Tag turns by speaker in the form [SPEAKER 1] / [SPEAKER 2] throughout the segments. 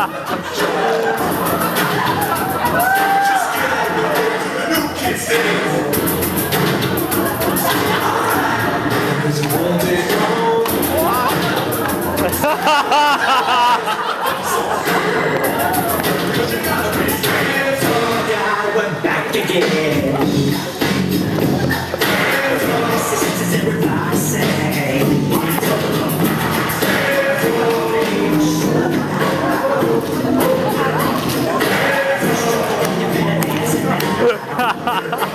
[SPEAKER 1] Ha ha ha ha!
[SPEAKER 2] ha ha ha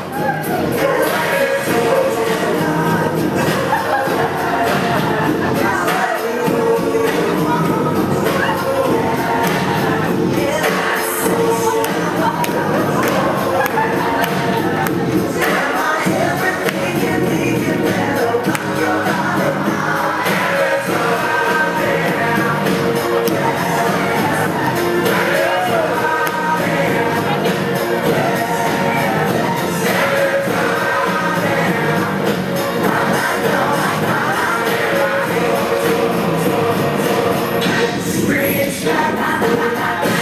[SPEAKER 2] Krishna